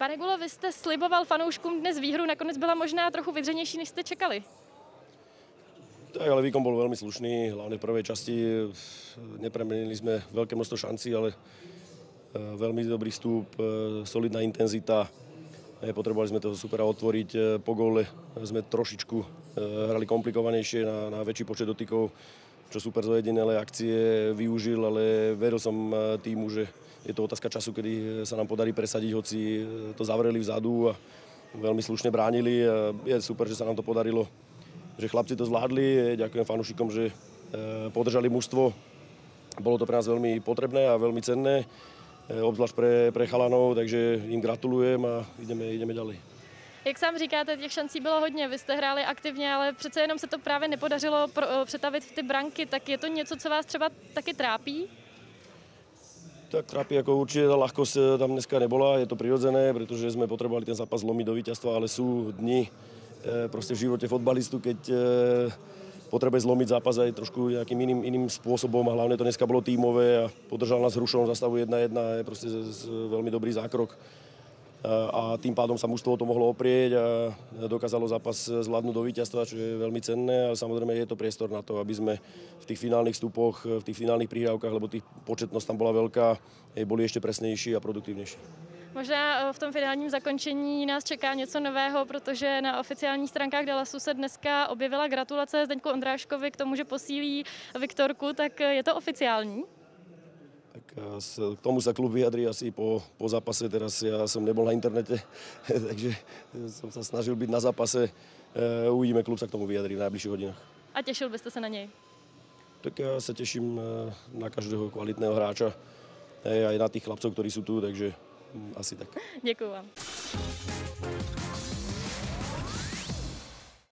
Pane Gulo, vy jste sliboval fanouškům dnes výhru, nakonec byla možná trochu vydřenější, než jste čekali. Tak, ale výkon bol veľmi slušný, hlavne v prvej časti nepremenili sme veľké množstvo šancí, ale veľmi dobrý vstup, solidná intenzita. Potrebovali sme toho supera otvoriť. Po góle sme trošičku hrali komplikovanejšie na, na väčší počet dotykov, čo super zo jedinelé akcie využil, ale veril som týmu, že je to otázka času, kedy sa nám podarí presadiť, hoci to zavreli vzadu a veľmi slušne bránili. Je super, že sa nám to podarilo že chlapci to zvládli. Ďakujem fanúšikom, že podržali mužstvo. Bolo to pre nás veľmi potrebné a veľmi cenné, obzvlášť pre, pre chalanov, takže im gratulujem a ideme, ideme ďalej. Jak sám říkáte, těch šancí bylo hodně, vy jste hráli aktivně, ale přece jenom se to právě nepodařilo pro, přetavit v ty branky, tak je to něco, co vás třeba taky trápí? Tak trápí, ako určite tá ľahkosť tam dneska nebola, je to prirodzené, pretože sme potrebovali ten zápas zlomiť do víťazstva, ale sú dni, proste v živote fotbalistu, keď potrebuje zlomiť zápas aj trošku nejakým iným, iným spôsobom a hlavne to dneska bolo tímové a podržal nás Hrušom za stavu 1-1 je proste veľmi dobrý zákrok a tým pádom sa mužstvo to mohlo oprieť a dokázalo zápas zvládnuť do víťazstva, čo je veľmi cenné a samozrejme je to priestor na to, aby sme v tých finálnych vstupoch, v tých finálnych prihrávkach, lebo tých početnosť tam bola veľká, boli ešte presnejší a produktívnejší. Možná v tom finálním zakončení nás čeká něco nového, protože na oficiálních stránkách Dallasu se dneska objevila gratulace Zdeňku Ondráškovi k tomu, že posílí Viktorku, tak je to oficiální? Tak k tomu sa klub vyjadrí asi po, po zápase. Teraz ja som nebol na internete, takže som sa snažil byť na zápase. Uvidíme, klub sa k tomu vyjadrí v najbližších hodinách. A těšil byste se na něj? Tak ja sa teším na každého kvalitného hráča, aj na tých chlapcov, ktorí sú tu, takže asi tak. Děkuji vám.